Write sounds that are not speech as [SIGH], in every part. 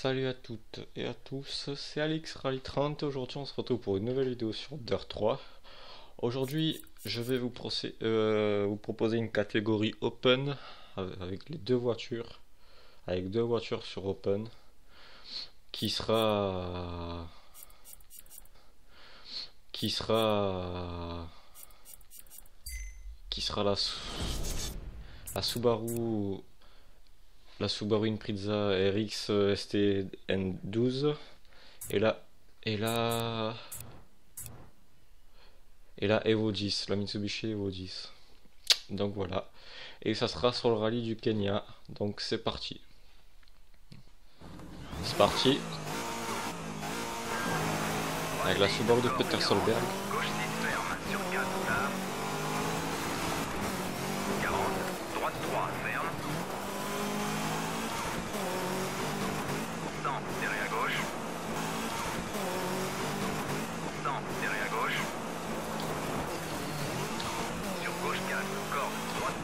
Salut à toutes et à tous, c'est Alex Rally 30. Aujourd'hui, on se retrouve pour une nouvelle vidéo sur Dirt 3. Aujourd'hui, je vais vous, euh, vous, proposer une catégorie Open avec les deux voitures, avec deux voitures sur Open, qui sera, qui sera, qui sera la, la Subaru la Subaru Impreza RX STN12 et la et la et la Evo 10, la Mitsubishi Evo 10. Donc voilà. Et ça sera sur le rallye du Kenya. Donc c'est parti. C'est parti. Avec la Subaru de Peter Solberg.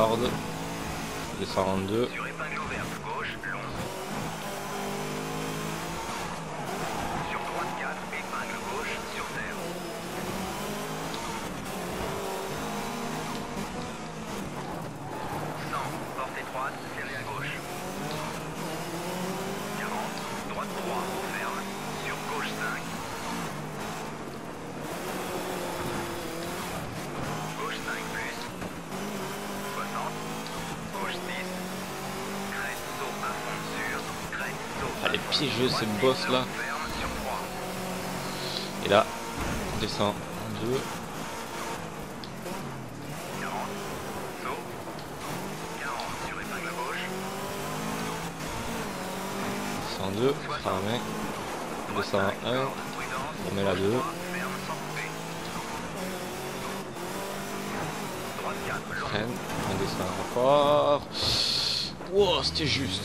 garde. Les 42. Cette Droite bosse là. Ferme sur 3. Et là, on descend 2. 40, saut. 40 sur épingle gauche. Descend 2. Fermé. On descend 1. On met la 2. Ferme sans couper. Droite 4, long. Freine. On descend encore. Wow, c'était juste.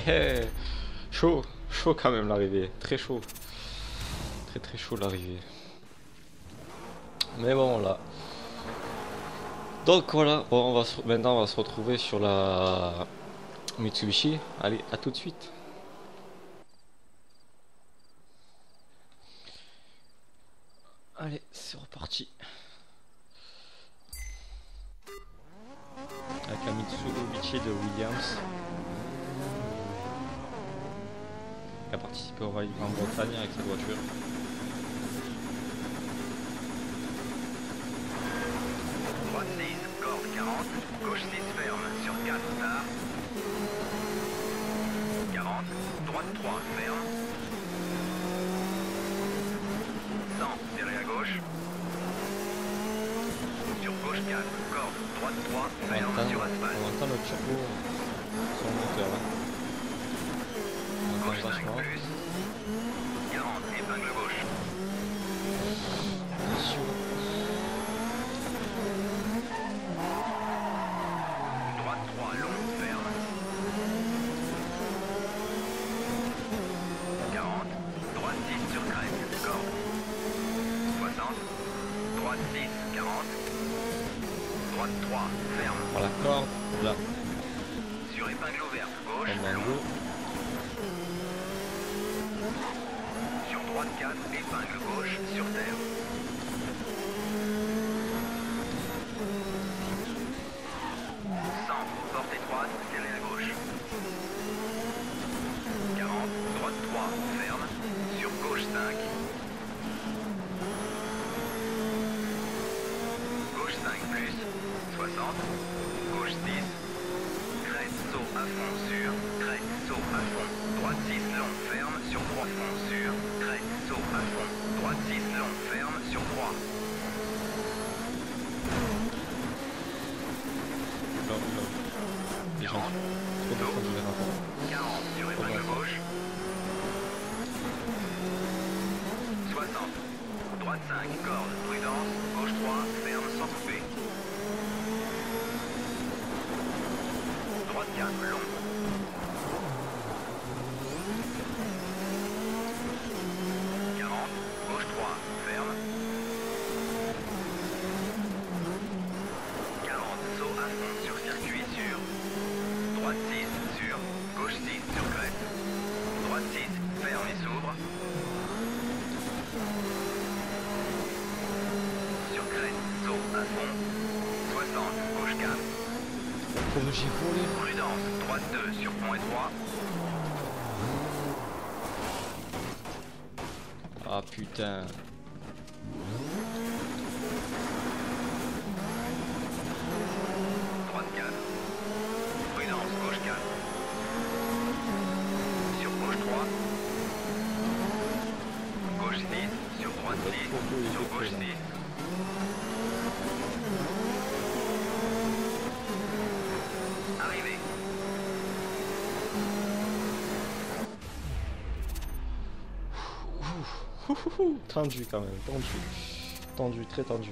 [LAUGHS] Chaud. Chaud quand même l'arrivée. Très chaud. Très très chaud l'arrivée. Mais bon là. Donc voilà, bon, on va se- maintenant on va se retrouver sur la Mitsubishi. Allez, à tout de suite. Allez, c'est reparti. Avec la Mitsubishi de Williams. Qui a participé au rallye en Bretagne avec cette voiture. Droite 6. Corde 40. Gauche 6 ferme. Sur 4 tard. 40. Droite 3 ferme. 100. Serré à gauche. Sur gauche 4. Corde. Droite 3 On ferme sur on asphalte. entend le turbo sur le moteur. hein. On Gauche entend 5 vachement. plus. 40. Épingle gauche. Attention. Droite 3 long ferme. 40. Droite 6 sur crête. Corde. 60. droite 3, ferme. Par la corde, là, Sur épingle ouverte, gauche, long. go. Sur droite 4, épingle gauche, sur terre. Centre, porte étroite, serré à gauche. 40, droite 3, ferme. Sur gauche 5. Gauche 5 plus, 60. Gauche 10. Crête, saut à fond sur. Crête, saut à fond. Droite 6 long, ferme sur 3 fond sur. Crête, saut à fond. Droite 6 long, ferme sur 3. Là, là. Les gens, trop de de vers avant. 40 sur épingle gauche. 60. Droite 5, corde, prudence. Gauche 3, ferme sans couper. Droite 4, long. 40, gauche 3, ferme. 40, saut à fond sur circuit sûr. Droite 6 sur, gauche 6 sur crête. Droite 6, ferme et s'ouvre. Sur crête, saut à fond. 60, gauche 4. Le girouler. Prudence, droite 2 sur pont étroit. Ah putain. Droite 4. Prudence, gauche 4. Sur gauche 3. Gauche 6. Sur droite 6. Sur gauche 6. [LAUGHS] Tendu quand même, tendu. Tendu, très tendu.